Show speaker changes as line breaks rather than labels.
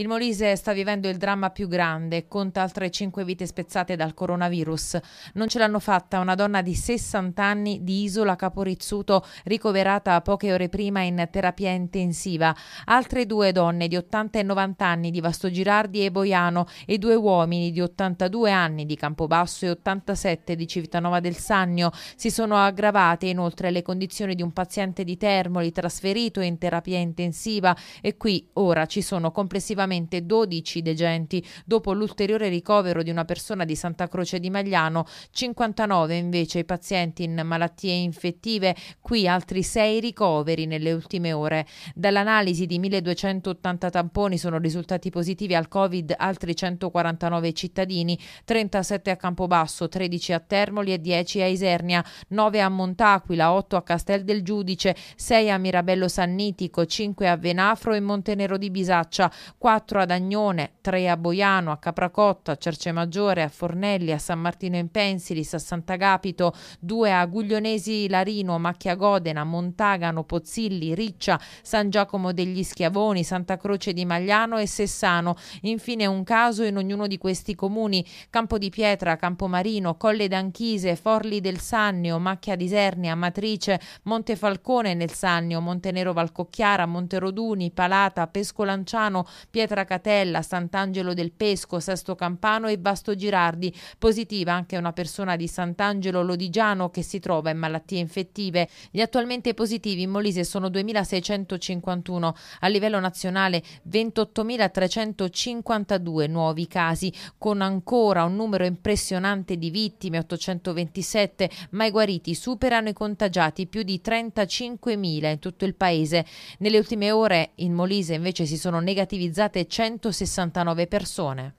Il Molise sta vivendo il dramma più grande, conta altre 5 vite spezzate dal coronavirus. Non ce l'hanno fatta una donna di 60 anni di Isola Caporizzuto, ricoverata poche ore prima in terapia intensiva. Altre due donne di 80 e 90 anni di Vastogirardi e Boiano e due uomini di 82 anni di Campobasso e 87 di Civitanova del Sannio si sono aggravate inoltre le condizioni di un paziente di Termoli trasferito in terapia intensiva e qui ora ci sono complessivamente complessivamente 12 degenti dopo l'ulteriore ricovero di una persona di Santa Croce di Magliano, 59 invece i pazienti in malattie infettive, qui altri 6 ricoveri nelle ultime ore. Dall'analisi di 1280 tamponi sono risultati positivi al Covid altri 149 cittadini, 37 a Campobasso, 13 a Termoli e 10 a Isernia, 9 a Montaquila, 8 a Castel del Giudice, 6 a Mirabello Sannitico, 5 a Venafro e Montenero di Bisaccia, 4 ad Agnone, 3 a Boiano, a Capracotta, a Cercemaggiore, a Fornelli, a San Martino in Pensilis, a Sant'Agapito, 2 a Guglionesi Larino, Macchia Godena, Montagano, Pozzilli, Riccia, San Giacomo degli Schiavoni, Santa Croce di Magliano e Sessano. Infine un caso in ognuno di questi comuni, Campo di Pietra, Campomarino, Colle d'Anchise, Forli del Sannio, Macchia di Sernia, Matrice, Montefalcone nel Sannio, Montenero Valcocchiara, Monteroduni, Palata, Pescolanciano, Pietra Catella, Sant'Angelo del Pesco, Sesto Campano e Vasto Girardi. Positiva anche una persona di Sant'Angelo Lodigiano che si trova in malattie infettive. Gli attualmente positivi in Molise sono 2.651, a livello nazionale 28.352 nuovi casi, con ancora un numero impressionante di vittime, 827, ma i guariti superano i contagiati, più di 35.000 in tutto il paese. Nelle ultime ore in Molise invece si sono negativizzati ospitalizzate 169 persone.